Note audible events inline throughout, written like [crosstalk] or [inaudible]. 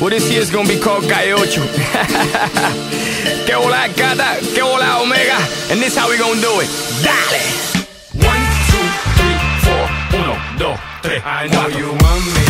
Well, this year's gonna be called Calle Ocho. [laughs] que hola gata, que hola omega. And this how we gonna do it. Dale! One, two, three, four, uno, dos, tres. I know you want me.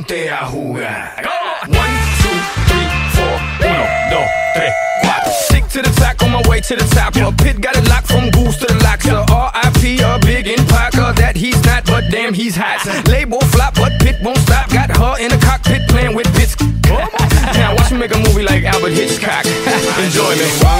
Ponte a jugar. One, two, three, four, uno, dos, tres, cuatro. Stick to the track on my way to the top. A pit got it locked from goose to the locks. So R.I.P. a big in Parker that he's not, but damn he's hot. Label flop, but Pit won't stop. Got her in the cockpit playing with bits. now watch me make a movie like Alfred Hitchcock. [laughs] Enjoy me.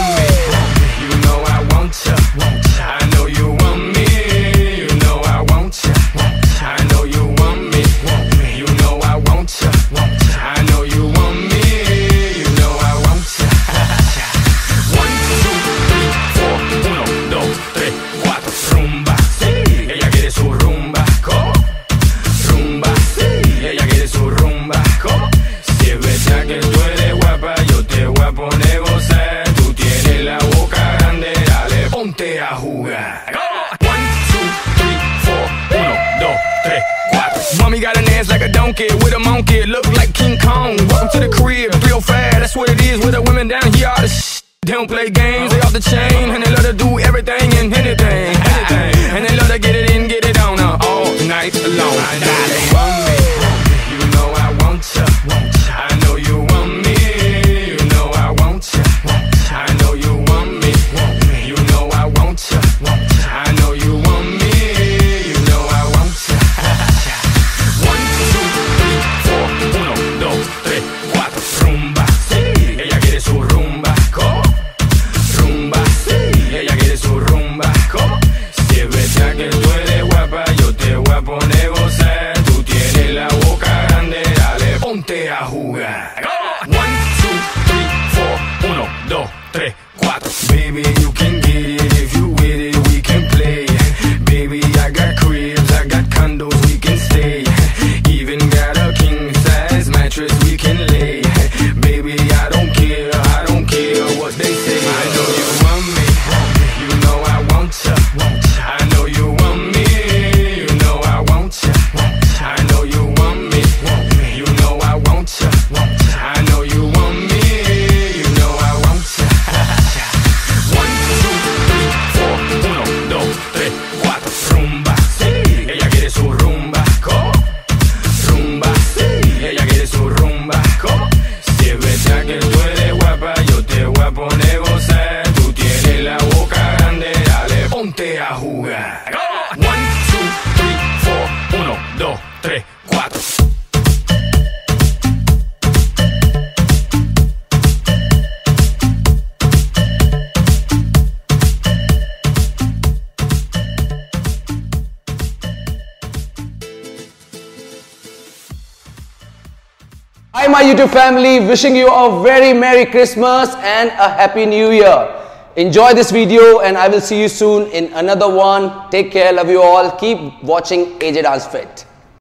Ponte a jugar. One, two, three, four, uno, dos, tres, cuatro. Mommy got an ass like a donkey with a monkey, look like King Kong. Welcome to the crib, 305, that's what it is with the women down here. All the sh- they don't play games, they off the chain, and they love to do everything and anything, anything. And they love to get it in, get it on uh, all night long. Baby, you can Hi, my YouTube family, wishing you a very Merry Christmas and a Happy New Year. Enjoy this video, and I will see you soon in another one. Take care, love you all. Keep watching AJ Dance Fit.